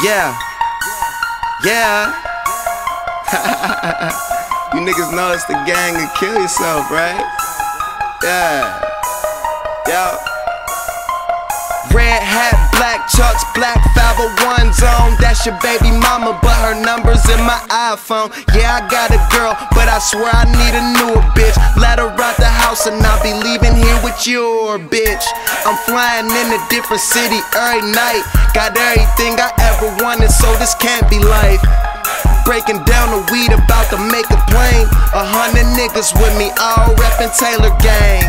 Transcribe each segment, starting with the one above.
Yeah. Yeah. you niggas know it's the gang and kill yourself, right? Yeah. Yeah. Red hat, black chucks, black 501s on. That's your baby mama, but her number's in my iPhone. Yeah, I got a girl, but I swear I need a newer bitch. Let her out the house and I'll your bitch. I'm flying in a different city every night. Got everything I ever wanted, so this can't be life. Breaking down the weed about to make it plain. A hundred niggas with me, all reppin' Taylor Gang.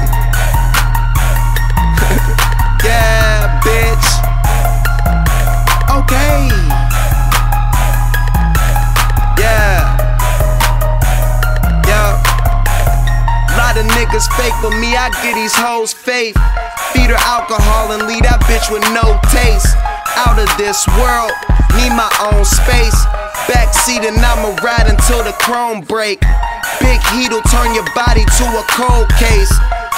Lot niggas fake, but me, I get these hoes faith. Feed her alcohol and leave that bitch with no taste. Out of this world, need my own space. Backseat and I'ma ride until the chrome break. Big heat'll turn your body to a cold case.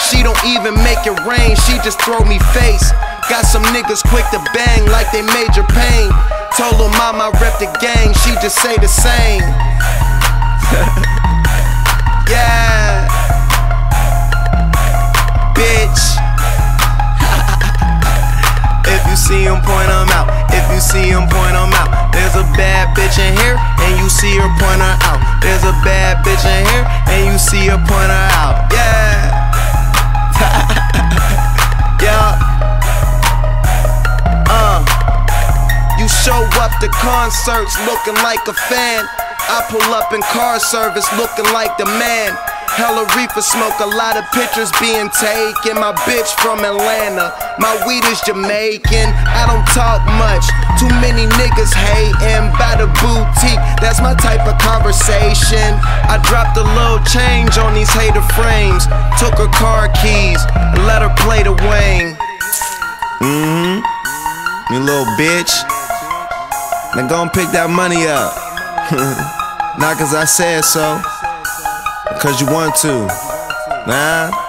She don't even make it rain, she just throw me face. Got some niggas quick to bang like they major pain. Told her mama I rep the gang, she just say the same. See him, point him out. If you see him, point him out. There's a bad bitch in here, and you see her point her out. There's a bad bitch in here, and you see her point her out. Yeah. yeah. Uh. You show up to concerts looking like a fan. I pull up in car service looking like the man. Hella reefer smoke, a lot of pictures being taken. My bitch from Atlanta, my weed is Jamaican. I don't talk much, too many niggas hating. By the boutique, that's my type of conversation. I dropped a little change on these hater frames. Took her car keys and let her play the Wayne. Mm hmm. You little bitch. Now go and pick that money up. Not cause I said so, cause you want to. Nah.